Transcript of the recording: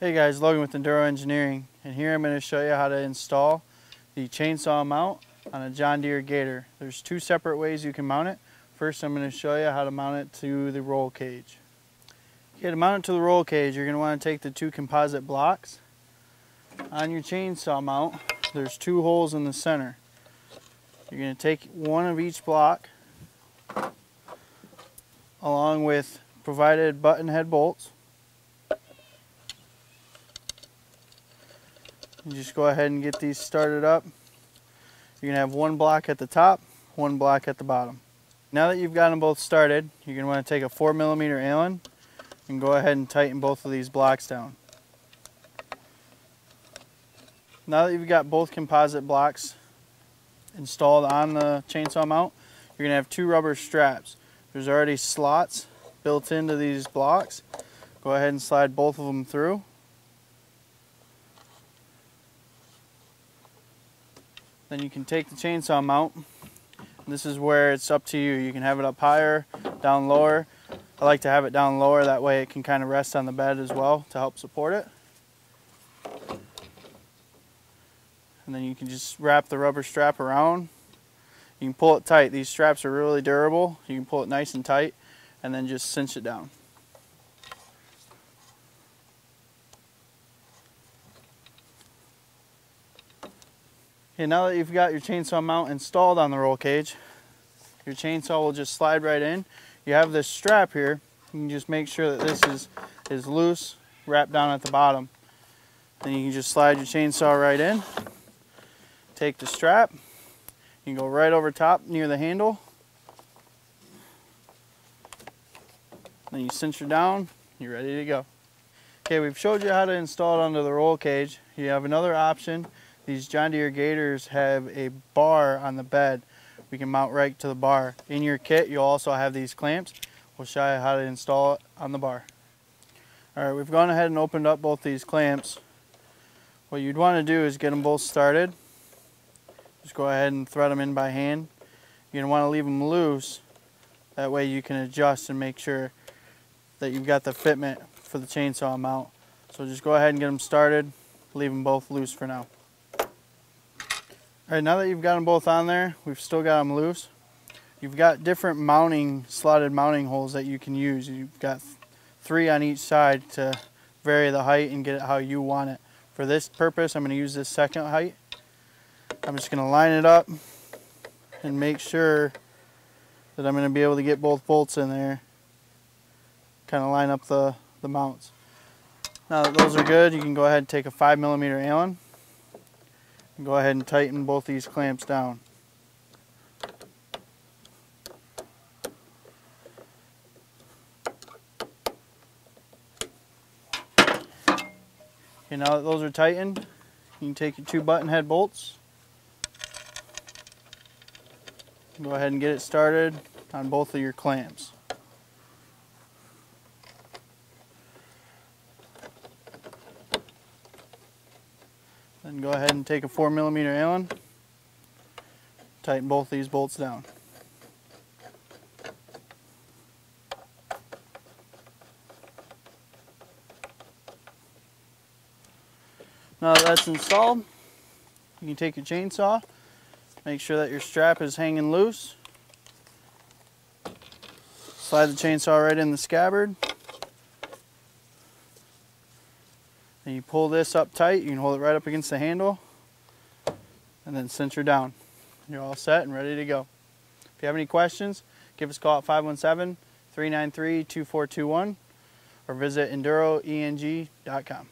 Hey guys, Logan with Enduro Engineering, and here I'm going to show you how to install the chainsaw mount on a John Deere Gator. There's two separate ways you can mount it. First I'm going to show you how to mount it to the roll cage. Okay, to mount it to the roll cage, you're going to want to take the two composite blocks. On your chainsaw mount, there's two holes in the center. You're going to take one of each block along with provided button head bolts You just go ahead and get these started up. You're to have one block at the top, one block at the bottom. Now that you've got them both started, you're want to take a 4 millimeter Allen and go ahead and tighten both of these blocks down. Now that you've got both composite blocks installed on the chainsaw mount, you're to have two rubber straps. There's already slots built into these blocks. Go ahead and slide both of them through. Then you can take the chainsaw mount. This is where it's up to you. You can have it up higher, down lower. I like to have it down lower, that way it can kind of rest on the bed as well to help support it. And then you can just wrap the rubber strap around. You can pull it tight. These straps are really durable. You can pull it nice and tight and then just cinch it down. Okay, now that you've got your chainsaw mount installed on the roll cage, your chainsaw will just slide right in. You have this strap here. You can just make sure that this is, is loose, wrapped down at the bottom. Then you can just slide your chainsaw right in. Take the strap. You can go right over top near the handle. Then you cinch her down. You're ready to go. Okay, we've showed you how to install it onto the roll cage. You have another option these John Deere Gators have a bar on the bed. We can mount right to the bar. In your kit, you'll also have these clamps. We'll show you how to install it on the bar. All right, we've gone ahead and opened up both these clamps. What you'd want to do is get them both started. Just go ahead and thread them in by hand. You're going to want to leave them loose. That way you can adjust and make sure that you've got the fitment for the chainsaw mount. So just go ahead and get them started. Leave them both loose for now. All right, now that you've got them both on there, we've still got them loose. You've got different mounting, slotted mounting holes that you can use. You've got three on each side to vary the height and get it how you want it. For this purpose, I'm going to use this second height. I'm just going to line it up and make sure that I'm going to be able to get both bolts in there. Kind of line up the, the mounts. Now that those are good, you can go ahead and take a 5 millimeter Allen go ahead and tighten both these clamps down. Okay, now that those are tightened, you can take your two button head bolts. Go ahead and get it started on both of your clamps. Then go ahead and take a 4 millimeter Allen, tighten both these bolts down. Now that that's installed, you can take your chainsaw, make sure that your strap is hanging loose, slide the chainsaw right in the scabbard, And you pull this up tight, you can hold it right up against the handle and then cinch her down. You're all set and ready to go. If you have any questions, give us a call at 517 393 2421 or visit enduroeng.com.